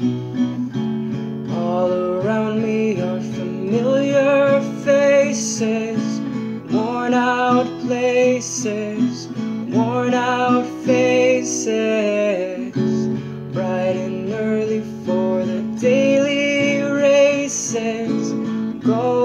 All around me are familiar faces, worn out places, worn out faces, bright and early for the daily races. Go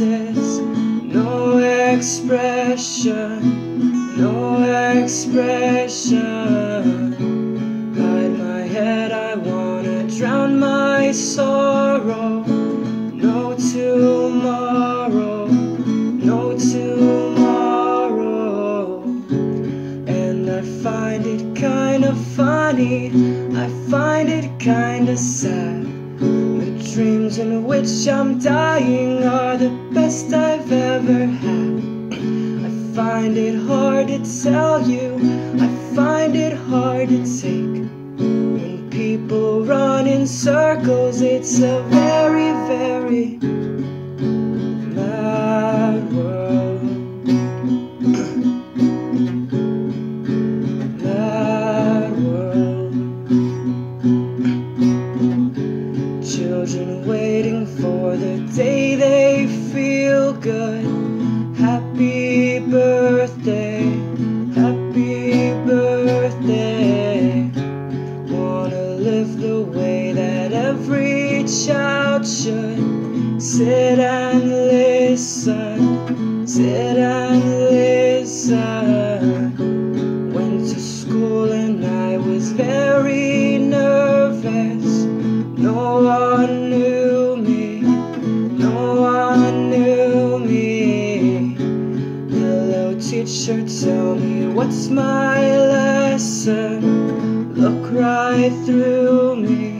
glasses, no expression, no expression. Hide my head, I wanna drown my sorrow. No tomorrow, no tomorrow. And I find it kinda funny, I find it kinda sad. The dreams in which I'm dying the best I've ever had. I find it hard to tell you, I find it hard to take. When people run in circles, it's a very, very child should. Sit and listen, sit and listen. Went to school and I was very nervous. No one knew me, no one knew me. Hello, teacher, tell me what's my lesson. Look right through me,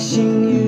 幸运